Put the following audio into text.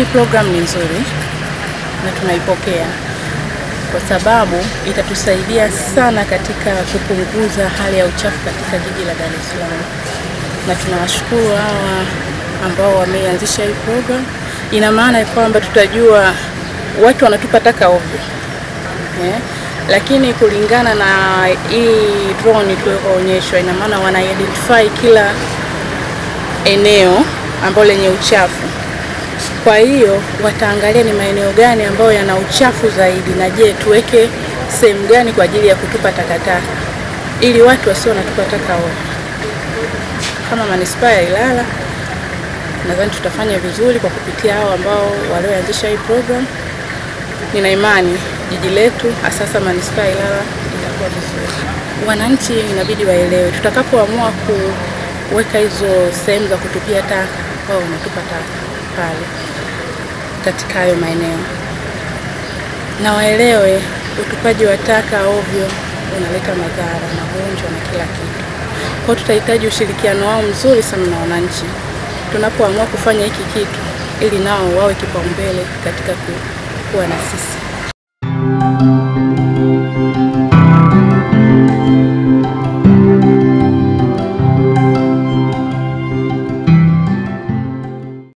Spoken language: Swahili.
Hii program ni nzuri na tunaipokea kwa sababu itatusaidia sana katika kupunguza hali ya uchafu katika jiji la Dar es Salaam, na tunawashukuru hawa ambao wameanzisha hii program. Ina maana kwamba tutajua watu wanatupa taka ovyo yeah. lakini kulingana na hii drone tulioonyeshwa, ina maana wana identify kila eneo ambalo lenye uchafu kwa hiyo wataangalia ni maeneo gani ambayo yana uchafu zaidi, na je, tuweke sehemu gani kwa ajili ya kutupa takataka ili watu wasio wanatupa taka ovyo. Kama manispaa ya Ilala, nadhani tutafanya vizuri kwa kupitia hao ambao walioanzisha hii program. Nina imani jiji letu asasa manispaa ya Ilala itakuwa vizuri. Wananchi inabidi waelewe, tutakapoamua kuweka hizo sehemu za kutupia taka, wao wanatupa taka pale katika hayo maeneo, na waelewe utupaji wa taka ovyo unaleta madhara, magonjwa na kila kitu. kwao tutahitaji ushirikiano wao mzuri sana na wananchi tunapoamua kufanya hiki kitu, ili nao wawe kipaumbele katika kuwa na sisi.